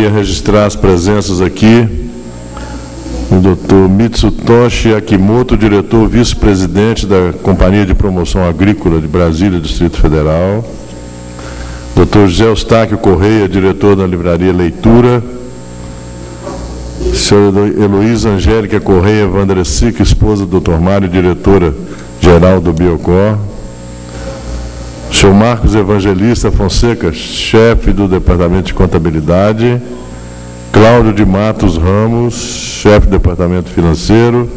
queria registrar as presenças aqui o doutor Mitsutoshi Akimoto, diretor vice-presidente da Companhia de Promoção Agrícola de Brasília, Distrito Federal. Doutor José Eustáquio Correia, diretor da Livraria Leitura. Senhora Heloísa Angélica Correia Vandrecica, esposa do doutor Mário, diretora-geral do Biocor. Senhor Marcos Evangelista Fonseca, chefe do Departamento de Contabilidade. Cláudio de Matos Ramos, chefe do Departamento Financeiro.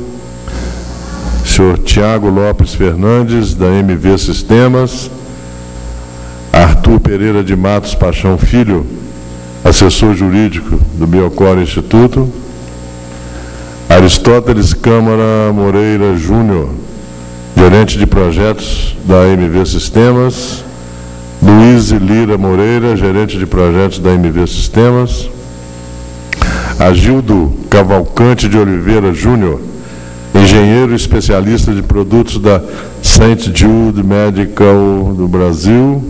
Senhor Tiago Lopes Fernandes, da MV Sistemas. Arthur Pereira de Matos Paixão Filho, assessor jurídico do Biocor Instituto. Aristóteles Câmara Moreira Júnior, gerente de projetos da MV Sistemas. Luiz Lira Moreira, gerente de projetos da MV Sistemas. Agildo Cavalcante de Oliveira Júnior, engenheiro especialista de produtos da St. Jude Medical do Brasil.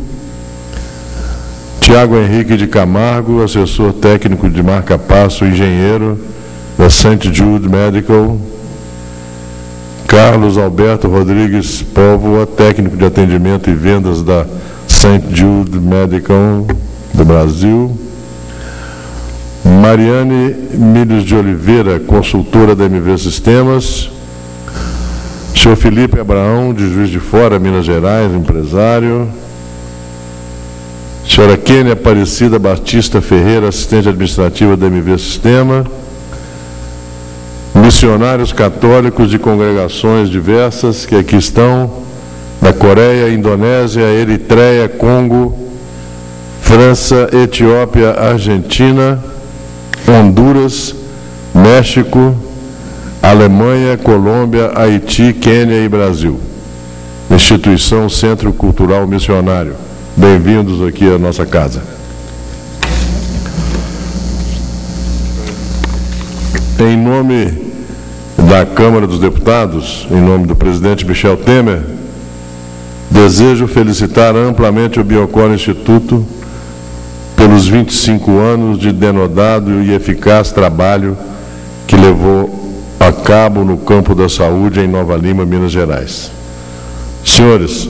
Tiago Henrique de Camargo, assessor técnico de marca passo, engenheiro da St. Jude Medical. Carlos Alberto Rodrigues Póvoa, técnico de atendimento e vendas da St. Jude Medical do Brasil. Mariane Milhos de Oliveira, consultora da MV Sistemas. Senhor Felipe Abraão, de Juiz de Fora, Minas Gerais, empresário. Senhora Kênia Aparecida Batista Ferreira, assistente administrativa da MV Sistema. Missionários católicos de congregações diversas que aqui estão, da Coreia, Indonésia, Eritreia, Congo, França, Etiópia, Argentina Honduras, México, Alemanha, Colômbia, Haiti, Quênia e Brasil. Instituição Centro Cultural Missionário. Bem-vindos aqui à nossa casa. Em nome da Câmara dos Deputados, em nome do presidente Michel Temer, desejo felicitar amplamente o Biocor Instituto pelos 25 anos de denodado e eficaz trabalho que levou a cabo no campo da saúde em Nova Lima, Minas Gerais. Senhores,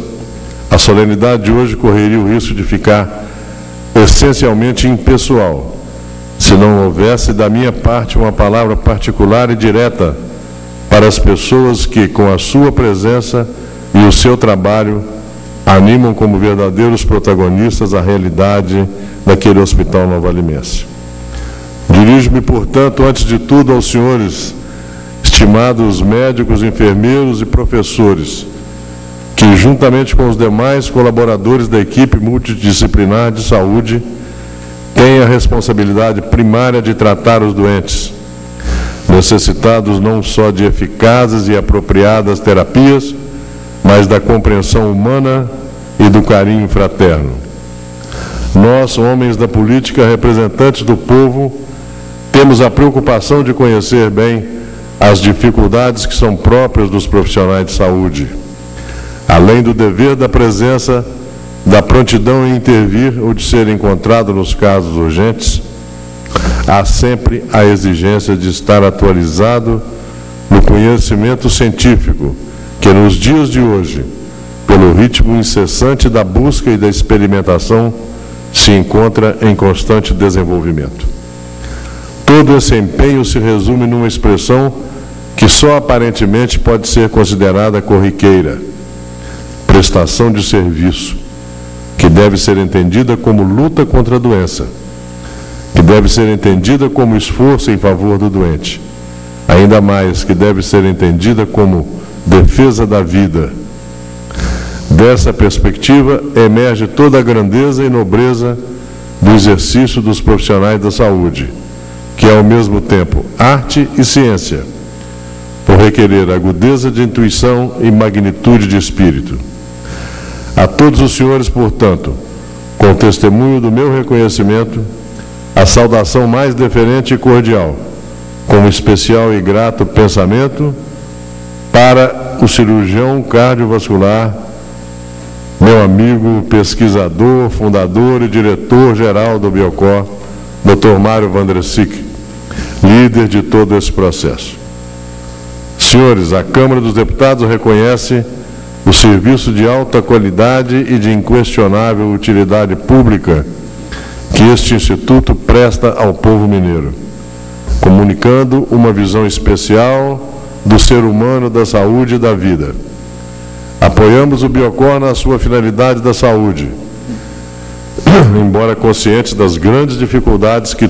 a solenidade de hoje correria o risco de ficar essencialmente impessoal, se não houvesse da minha parte uma palavra particular e direta para as pessoas que, com a sua presença e o seu trabalho, animam como verdadeiros protagonistas a realidade daquele hospital nova Alimense. Dirijo-me, portanto, antes de tudo aos senhores, estimados médicos, enfermeiros e professores, que, juntamente com os demais colaboradores da equipe multidisciplinar de saúde, têm a responsabilidade primária de tratar os doentes, necessitados não só de eficazes e apropriadas terapias, mas da compreensão humana e do carinho fraterno. Nós, homens da política, representantes do povo, temos a preocupação de conhecer bem as dificuldades que são próprias dos profissionais de saúde, além do dever da presença, da prontidão em intervir ou de ser encontrado nos casos urgentes, há sempre a exigência de estar atualizado no conhecimento científico que nos dias de hoje, pelo ritmo incessante da busca e da experimentação, se encontra em constante desenvolvimento. Todo esse empenho se resume numa expressão que só aparentemente pode ser considerada corriqueira: prestação de serviço, que deve ser entendida como luta contra a doença, que deve ser entendida como esforço em favor do doente, ainda mais que deve ser entendida como defesa da vida. Dessa perspectiva, emerge toda a grandeza e nobreza do exercício dos profissionais da saúde, que é ao mesmo tempo arte e ciência, por requerer agudeza de intuição e magnitude de espírito. A todos os senhores, portanto, com testemunho do meu reconhecimento, a saudação mais deferente e cordial, com especial e grato pensamento para o cirurgião cardiovascular, meu amigo pesquisador, fundador e diretor-geral do Biocor, Dr. Mário Vandresic, líder de todo esse processo. Senhores, a Câmara dos Deputados reconhece o serviço de alta qualidade e de inquestionável utilidade pública que este Instituto presta ao povo mineiro, comunicando uma visão especial do ser humano, da saúde e da vida. Apoiamos o Biocor na sua finalidade da saúde, embora conscientes das grandes dificuldades que